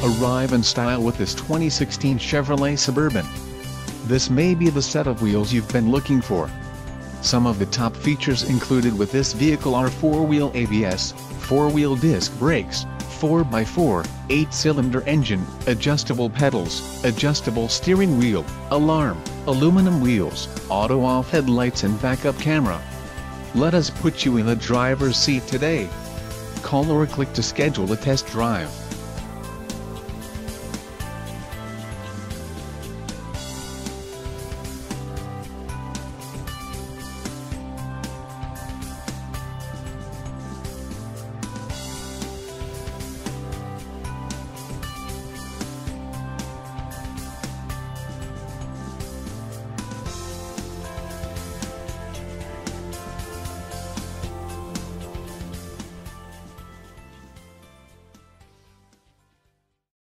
Arrive in style with this 2016 Chevrolet Suburban. This may be the set of wheels you've been looking for. Some of the top features included with this vehicle are 4-wheel ABS, 4-wheel disc brakes, 4x4, 8-cylinder engine, adjustable pedals, adjustable steering wheel, alarm, aluminum wheels, auto-off headlights and backup camera. Let us put you in the driver's seat today. Call or click to schedule a test drive.